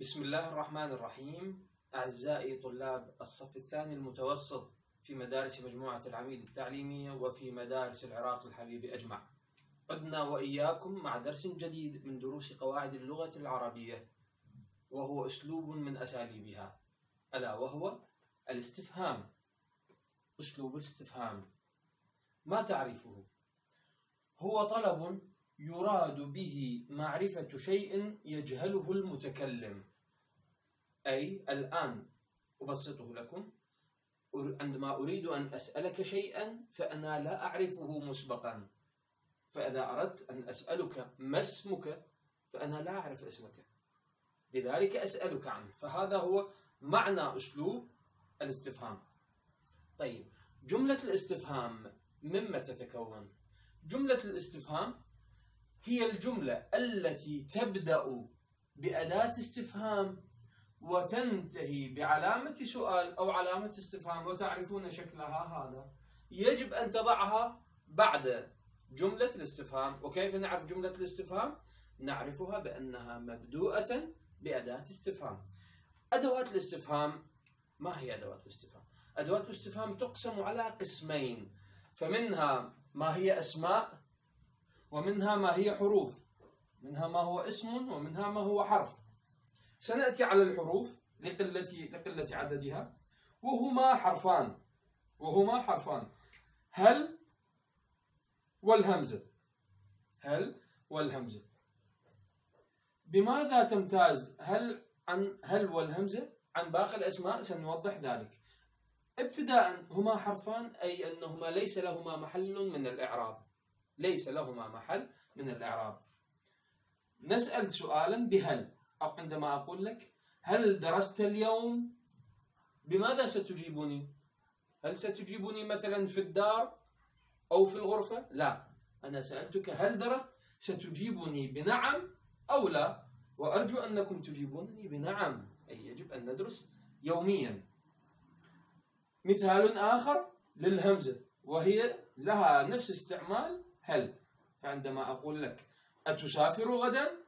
بسم الله الرحمن الرحيم أعزائي طلاب الصف الثاني المتوسط في مدارس مجموعة العميد التعليمية وفي مدارس العراق الحبيب أجمع عدنا وإياكم مع درس جديد من دروس قواعد اللغة العربية وهو أسلوب من أساليبها ألا وهو الاستفهام أسلوب الاستفهام ما تعريفه؟ هو طلب يراد به معرفة شيء يجهله المتكلم. أي الآن أبسطه لكم. عندما أريد أن أسألك شيئا فأنا لا أعرفه مسبقا. فإذا أردت أن أسألك ما اسمك فأنا لا أعرف اسمك. لذلك أسألك عنه. فهذا هو معنى أسلوب الاستفهام. طيب جملة الاستفهام مما تتكون؟ جملة الاستفهام هي الجملة التي تبدأ بأداة استفهام وتنتهي بعلامة سؤال أو علامة استفهام وتعرفون شكلها هذا يجب أن تضعها بعد جملة الاستفهام وكيف نعرف جملة الاستفهام؟ نعرفها بأنها مبدوءة بأداة استفهام أدوات الاستفهام ما هي أدوات الاستفهام؟ أدوات الاستفهام تقسم على قسمين فمنها ما هي أسماء ومنها ما هي حروف. منها ما هو اسم ومنها ما هو حرف. سنأتي على الحروف لقلة لقلة عددها. وهما حرفان. وهما حرفان. هل والهمزة. هل والهمزة. بماذا تمتاز هل عن هل والهمزة؟ عن باقي الأسماء سنوضح ذلك. ابتداء هما حرفان أي أنهما ليس لهما محل من الإعراب. ليس لهما محل من الإعراب. نسأل سؤالا بهل؟ أو عندما أقول لك هل درست اليوم؟ بماذا ستجيبني؟ هل ستجيبني مثلا في الدار أو في الغرفة؟ لا. أنا سألتك هل درست؟ ستجيبني بنعم أو لا؟ وأرجو أنكم تجيبونني بنعم. أي يجب أن ندرس يوميا. مثال آخر للهمزة وهي لها نفس استعمال هل فعندما أقول لك أتسافر غدا؟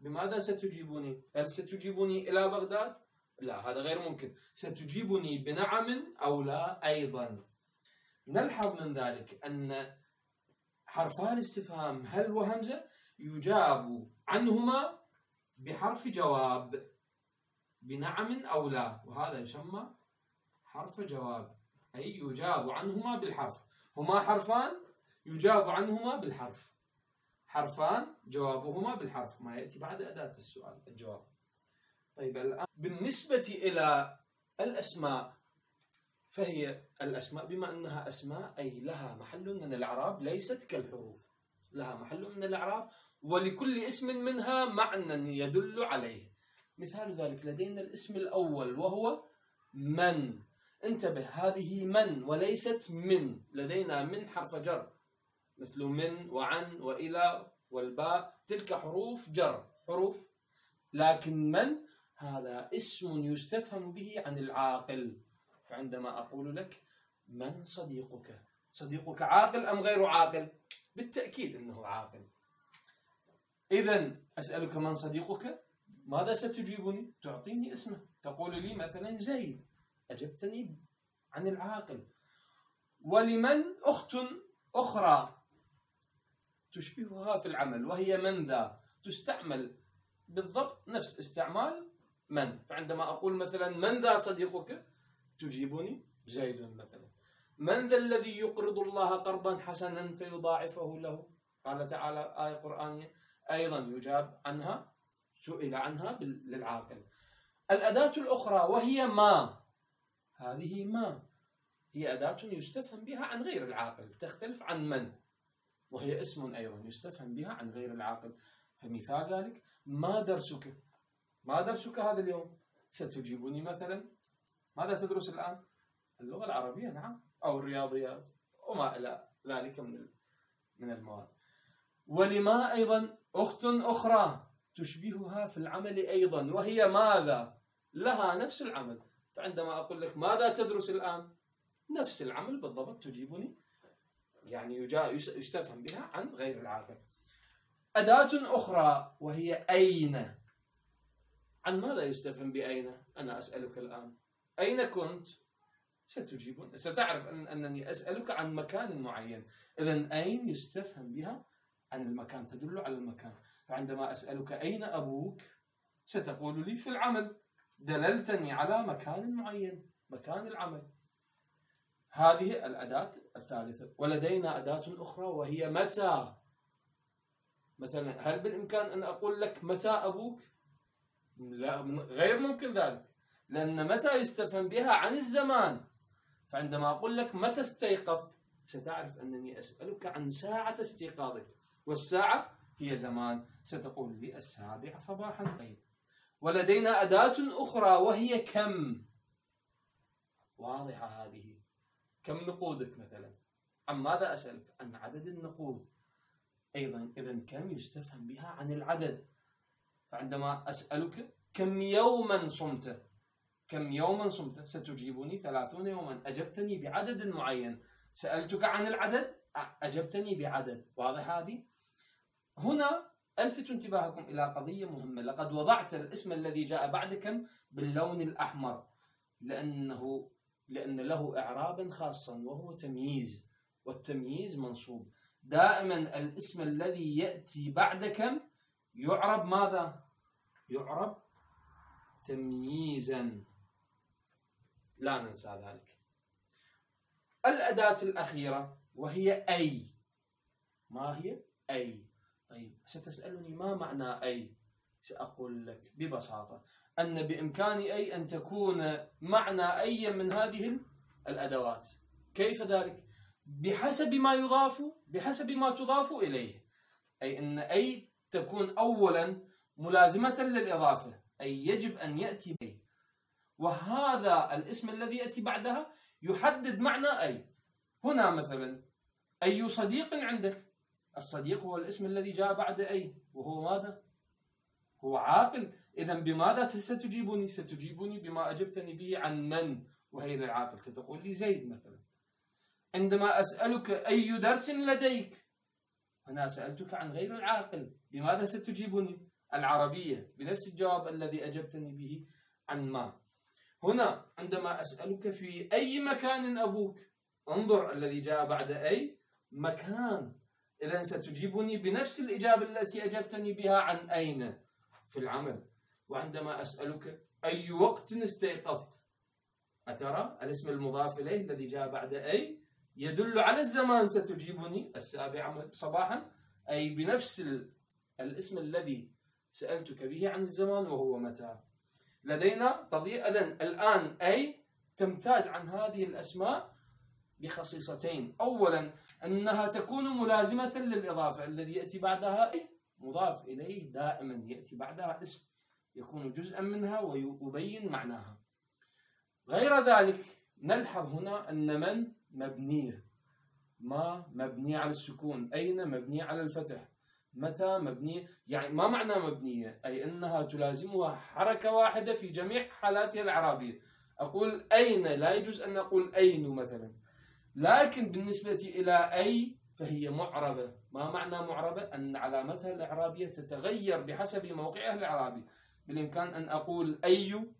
بماذا ستجيبني؟ هل ستجيبني إلى بغداد؟ لا هذا غير ممكن. ستجيبني بنعم أو لا أيضا. نلحظ من ذلك أن حرفا الاستفهام هل وهمزة يجاب عنهما بحرف جواب بنعم أو لا وهذا يسمى حرف جواب أي يجاب عنهما بالحرف. هما حرفان يجاب عنهما بالحرف. حرفان جوابهما بالحرف. ما يأتي بعد أداة السؤال الجواب. طيب الآن بالنسبة إلى الأسماء فهي الأسماء بما أنها أسماء أي لها محل من الإعراب ليست كالحروف. لها محل من الإعراب ولكل اسم منها معنى يدل عليه. مثال ذلك لدينا الاسم الأول وهو من. انتبه هذه من وليست من. لدينا من حرف جر. مثل من وعن وإلى والباء تلك حروف جر حروف. لكن من؟ هذا اسم يستفهم به عن العاقل. فعندما أقول لك من صديقك؟ صديقك عاقل أم غير عاقل؟ بالتأكيد أنه عاقل. إذا أسألك من صديقك؟ ماذا ستجيبني؟ تعطيني اسمه. تقول لي مثلا زيد. أجبتني عن العاقل. ولمن؟ أخت أخرى. تشبهها في العمل وهي من ذا؟ تستعمل بالضبط نفس استعمال من؟ فعندما أقول مثلا من ذا صديقك؟ تجيبني زيد مثلا. من ذا الذي يقرض الله قرضا حسنا فيضاعفه له؟ قال تعالى آية قرآنية أيضا يجاب عنها سئل عنها للعاقل. الأداة الأخرى وهي ما؟ هذه ما. هي أداة يستفهم بها عن غير العاقل تختلف عن من؟ وهي اسم أيضا يستفهم بها عن غير العاقل. فمثال ذلك ما درسك؟ ما درسك هذا اليوم؟ ستجيبني مثلا. ماذا تدرس الآن؟ اللغة العربية نعم. أو الرياضيات وما إلى ذلك من من المواد. ولما أيضا؟ أخت أخرى تشبهها في العمل أيضا وهي ماذا؟ لها نفس العمل. فعندما أقول لك ماذا تدرس الآن؟ نفس العمل بالضبط تجيبني يعني يستفهم بها عن غير العاقل. أداة أخرى وهي أين؟ عن ماذا يستفهم بأين؟ أنا أسألك الآن. أين كنت؟ ستجيبون. ستعرف أن أنني أسألك عن مكان معين. إذا أين يستفهم بها؟ عن المكان. تدل على المكان. فعندما أسألك أين أبوك ستقول لي في العمل. دللتني على مكان معين. مكان العمل. هذه الأداة الثالثة. ولدينا أداة أخرى وهي متى؟ مثلا هل بالإمكان أن أقول لك متى أبوك؟ لا غير ممكن ذلك. لأن متى يستفهم بها عن الزمان. فعندما أقول لك متى استيقظت ستعرف أنني أسألك عن ساعة استيقاظك. والساعة هي زمان. ستقول لي السابعة صباحا. طيب. ولدينا أداة أخرى وهي كم؟ واضحة هذه. كم نقودك مثلا؟ عن ماذا أسألك؟ عن عدد النقود. أيضا إذا كم يستفهم بها عن العدد؟ فعندما أسألك كم يوما صمت؟ كم يوما صمت؟ ستجيبني ثلاثون يوما. أجبتني بعدد معين. سألتك عن العدد؟ أجبتني بعدد. واضح هذه؟ هنا ألفت انتباهكم إلى قضية مهمة. لقد وضعت الاسم الذي جاء بعد كم؟ باللون الأحمر. لأنه لأن له إعرابا خاصا وهو تمييز والتمييز منصوب. دائما الاسم الذي يأتي بعد كم؟ يعرب ماذا؟ يعرب تمييزا. لا ننسى ذلك. الأداة الأخيرة وهي أي. ما هي؟ أي. طيب ستسألني ما معنى أي؟ سأقول لك ببساطة. أن بإمكاني أي أن تكون معنى أي من هذه الأدوات. كيف ذلك؟ بحسب ما يضاف بحسب ما تضاف إليه. أي أن أي تكون أولا ملازمة للإضافة. أي يجب أن يأتي به. وهذا الاسم الذي يأتي بعدها يحدد معنى أي. هنا مثلا أي صديق عندك؟ الصديق هو الاسم الذي جاء بعد أي وهو ماذا؟ هو عاقل. إذا بماذا ستجيبني؟ ستجيبني بما أجبتني به عن من؟ وهي للعاقل. ستقول لي زيد مثلا. عندما أسألك أي درس لديك؟ هنا سألتك عن غير العاقل. بماذا ستجيبني؟ العربية. بنفس الجواب الذي أجبتني به عن ما. هنا عندما أسألك في أي مكان أبوك انظر الذي جاء بعد أي مكان. إذا ستجيبني بنفس الإجابة التي أجبتني بها عن أين؟ في العمل. وعندما أسألك أي وقت استيقظت أترى الاسم المضاف إليه الذي جاء بعد أي؟ يدل على الزمان ستجيبني السابعة صباحا. أي بنفس الاسم الذي سألتك به عن الزمان وهو متى. لدينا قضية إذن. الآن أي؟ تمتاز عن هذه الأسماء بخصيصتين. أولا أنها تكون ملازمة للإضافة الذي يأتي بعدها أي؟ مضاف إليه دائما يأتي بعدها اسم يكون جزءا منها ويبين معناها. غير ذلك نلحظ هنا أن من؟ مبنية ما مبنية على السكون؟ أين مبنية على الفتح؟ متى مبنية يعني ما معنى مبنية أي أنها تلازمها حركة واحدة في جميع حالاتها الإعرابية أقول أين؟ لا يجوز أن أقول أين مثلا. لكن بالنسبة إلى أي فهي معربة. ما معنى معربة؟ أن علامتها الإعرابية تتغير بحسب موقعها الإعرابي. بالإمكان أن أقول أي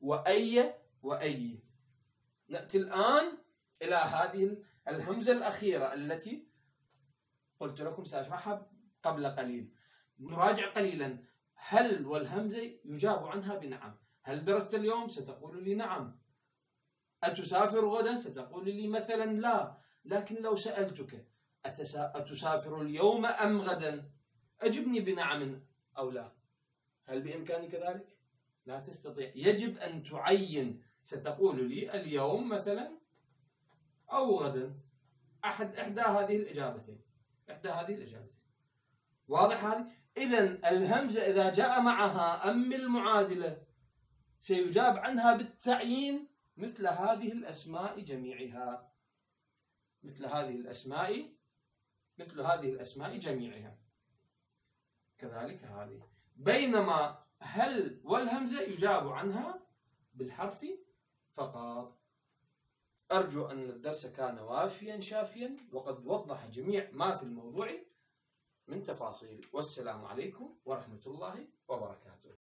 وأي وأي. نأتي الآن إلى هذه الهمزة الأخيرة التي قلت لكم سأشرحها قبل قليل. نراجع قليلا. هل والهمزة يجاب عنها بنعم؟ هل درست اليوم؟ ستقول لي نعم. أتسافر غدا؟ ستقول لي مثلا لا. لكن لو سألتك أتسافر اليوم أم غدا؟ أجبني بنعم أو لا؟ هل بإمكانك ذلك لا تستطيع. يجب أن تعين. ستقول لي اليوم مثلا أو غدا. أحد إحدى هذه الإجابتين. إحدى هذه الإجابتين. واضح هذه؟ إذا الهمزة إذا جاء معها أم المعادلة؟ سيجاب عنها بالتعيين مثل هذه الأسماء جميعها. مثل هذه الأسماء مثل هذه الأسماء جميعها. كذلك هذه. بينما هل والهمزة يجاب عنها بالحرف فقط. أرجو أن الدرس كان وافيا شافيا وقد وضح جميع ما في الموضوع من تفاصيل. والسلام عليكم ورحمة الله وبركاته.